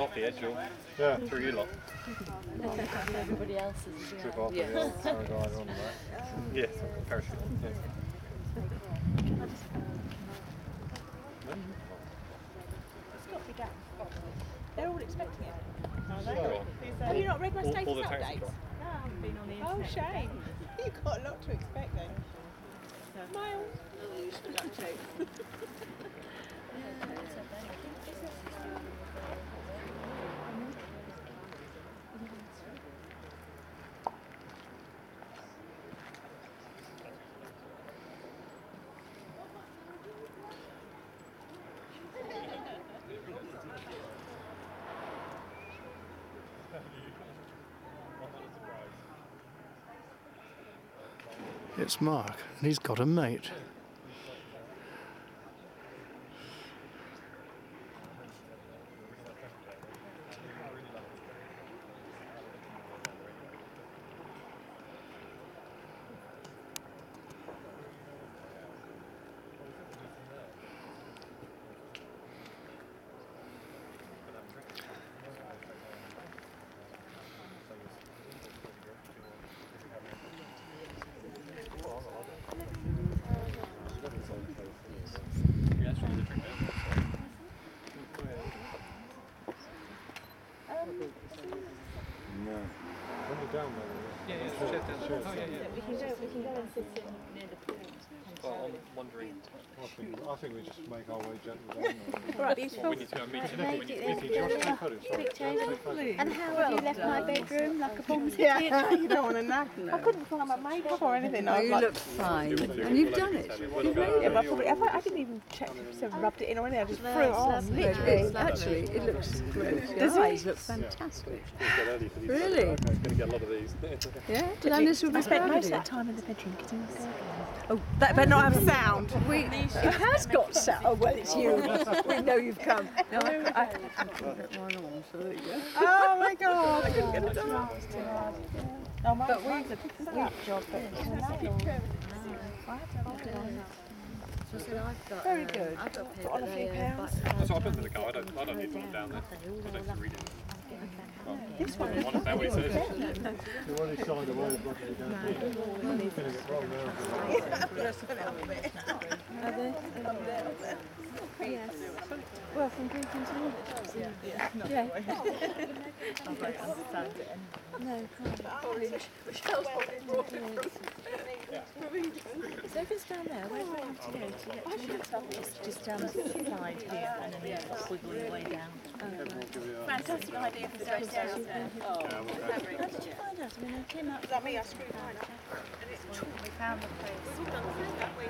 off the edge, you'll Yeah. through you lot. Everybody else's as well. Trip off Yeah. the old paraglider on the back. Yes, parachute. Yes. They're all expecting it. Sure. Have you not read my All- status all the taxi updates? got. No, I haven't been on the oh, internet. Oh, shame. You've got a lot to expect then. Miles. It's Mark, and he's got a mate. No. When you're Yeah, yeah, down. Oh, yeah, yeah. We can go, we can go and sit in. Well, I'm wondering, I think, I think we just make our way gently down there. All right, these we need to go and meet him. We need to meet Vicky, you take photos? Sorry, Quick, take photos. And how have you left my um, bedroom like a bomb Yeah, you don't want to know. I couldn't find my makeup or anything. I You like, look fine, and you've done it. You've made yeah, it. I, probably, I, I didn't even check if I rubbed it in or anything. I just threw it on. Literally. actually, it looks great. Does Your it? eyes look fantastic. It's get early for these. Really? Going to get a lot of these. Yeah, Dennis would be I spent most of of that time in the bedroom getting this. Oh, that better not have sound. We, it has got sound. Oh, well, it's you. we know you've come. No, I, I, I put one on, so there you go. Oh my god. I couldn't get it done. But we- mine's a job, but So I said, I've got, Very good. I've got paid Put on a few pounds. buy- That's what I put to the car. I don't, I don't need to look down there. I don't need to read it. This one One is that what it says. You've already signed away as much as you. You're going to get rolled now. Yes. Well, from drinking too much. Yeah. Yeah. No, can't. So if it's down there, where do I have to go to get to it? Just, just down the side here and then you wiggle your way down. Oh, fantastic idea for the stairs. How did you find out? I mean, I came up. Is that me? I screwed mine up. We found the place. That way. It's the same sort